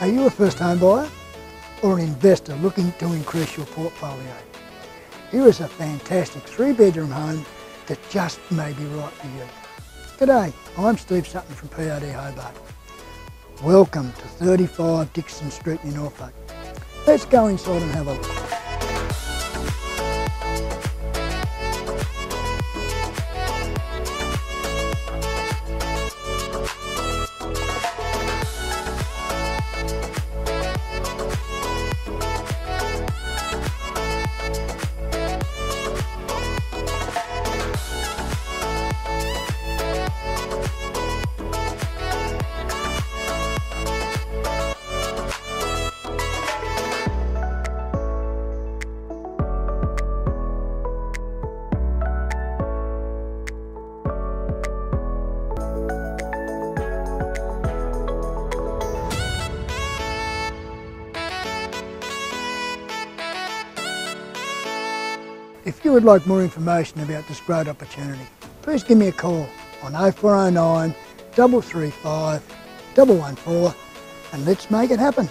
Are you a first home buyer or an investor looking to increase your portfolio? Here is a fantastic three bedroom home that just may be right for you. G'day, I'm Steve Sutton from PRD Hobart. Welcome to 35 Dixon Street New Norfolk. Let's go inside and have a look. If you would like more information about this great opportunity, please give me a call on 0409 335 114 and let's make it happen.